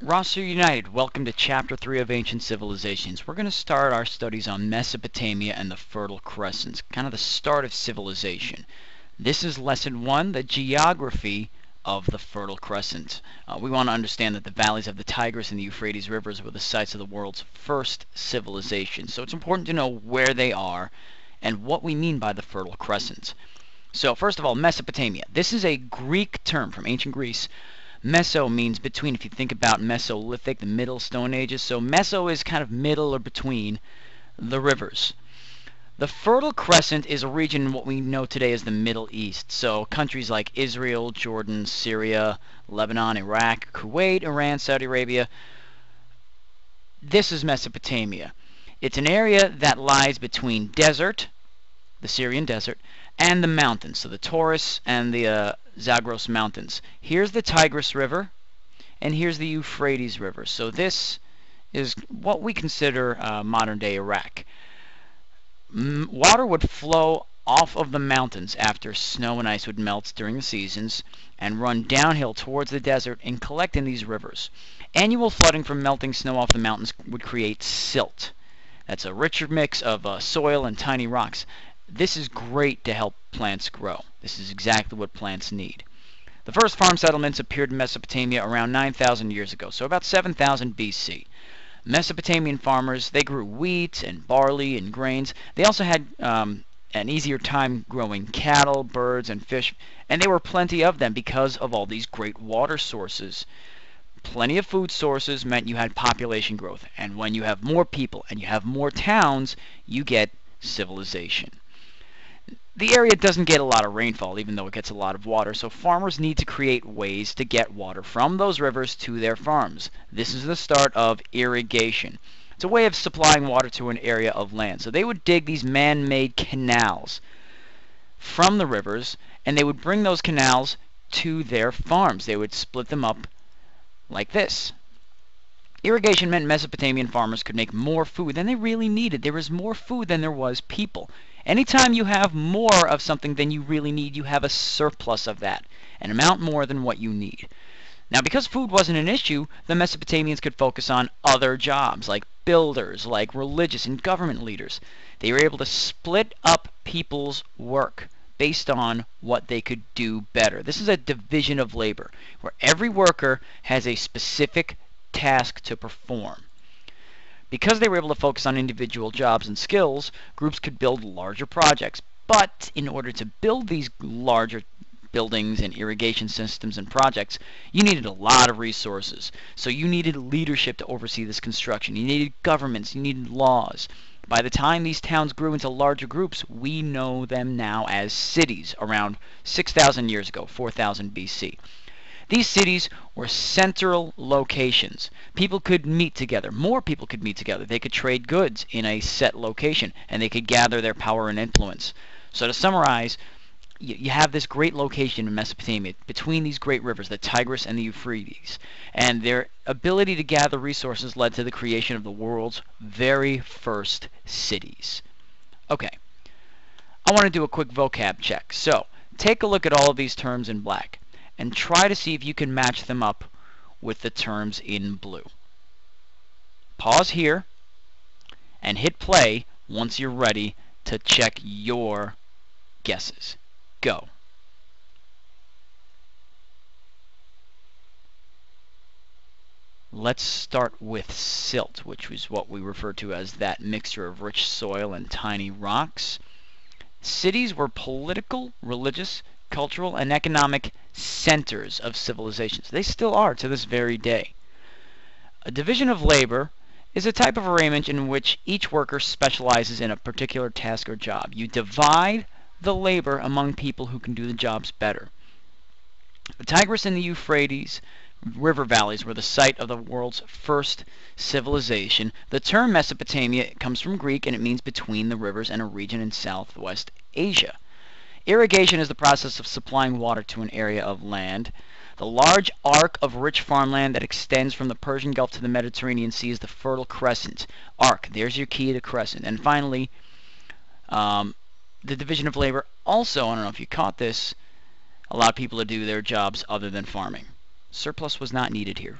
Rossiter United, welcome to Chapter 3 of Ancient Civilizations. We're going to start our studies on Mesopotamia and the Fertile Crescent, kind of the start of civilization. This is Lesson 1, the geography of the Fertile Crescent. Uh, we want to understand that the valleys of the Tigris and the Euphrates rivers were the sites of the world's first civilization. So it's important to know where they are and what we mean by the Fertile Crescent. So, first of all, Mesopotamia. This is a Greek term from ancient Greece Meso means between. If you think about Mesolithic, the Middle Stone Ages, so Meso is kind of middle or between the rivers. The Fertile Crescent is a region in what we know today as the Middle East. So countries like Israel, Jordan, Syria, Lebanon, Iraq, Kuwait, Iran, Saudi Arabia. This is Mesopotamia. It's an area that lies between desert, the Syrian desert, and the mountains, so the Taurus and the uh, Zagros Mountains. Here's the Tigris River, and here's the Euphrates River. So this is what we consider uh, modern day Iraq. M- water would flow off of the mountains after snow and ice would melt during the seasons and run downhill towards the desert and collect in these rivers. Annual flooding from melting snow off the mountains would create silt. That's a richer mix of uh, soil and tiny rocks. This is great to help plants grow. This is exactly what plants need. The first farm settlements appeared in Mesopotamia around 9,000 years ago, so about 7,000 BC. Mesopotamian farmers, they grew wheat and barley and grains. They also had um, an easier time growing cattle, birds, and fish, and there were plenty of them because of all these great water sources. Plenty of food sources meant you had population growth, and when you have more people and you have more towns, you get civilization. The area doesn't get a lot of rainfall, even though it gets a lot of water, so farmers need to create ways to get water from those rivers to their farms. This is the start of irrigation. It's a way of supplying water to an area of land. So they would dig these man made canals from the rivers, and they would bring those canals to their farms. They would split them up like this. Irrigation meant Mesopotamian farmers could make more food than they really needed. There was more food than there was people. Anytime you have more of something than you really need, you have a surplus of that, an amount more than what you need. Now, because food wasn't an issue, the Mesopotamians could focus on other jobs, like builders, like religious and government leaders. They were able to split up people's work based on what they could do better. This is a division of labor, where every worker has a specific task to perform. Because they were able to focus on individual jobs and skills, groups could build larger projects. But in order to build these larger buildings and irrigation systems and projects, you needed a lot of resources. So you needed leadership to oversee this construction. You needed governments, you needed laws. By the time these towns grew into larger groups, we know them now as cities around 6,000 years ago, 4000 BC. These cities were central locations. People could meet together. More people could meet together. They could trade goods in a set location, and they could gather their power and influence. So to summarize, you have this great location in Mesopotamia between these great rivers, the Tigris and the Euphrates, and their ability to gather resources led to the creation of the world's very first cities. Okay, I want to do a quick vocab check. So, take a look at all of these terms in black and try to see if you can match them up with the terms in blue. Pause here and hit play once you're ready to check your guesses. Go. Let's start with silt, which is what we refer to as that mixture of rich soil and tiny rocks. Cities were political, religious, cultural, and economic centers of civilizations. They still are to this very day. A division of labor is a type of arrangement in which each worker specializes in a particular task or job. You divide the labor among people who can do the jobs better. The Tigris and the Euphrates river valleys were the site of the world's first civilization. The term Mesopotamia comes from Greek and it means between the rivers and a region in southwest Asia. Irrigation is the process of supplying water to an area of land. The large arc of rich farmland that extends from the Persian Gulf to the Mediterranean Sea is the Fertile Crescent. Arc, there's your key to crescent. And finally, um, the division of labor also, I don't know if you caught this, allowed people to do their jobs other than farming. Surplus was not needed here.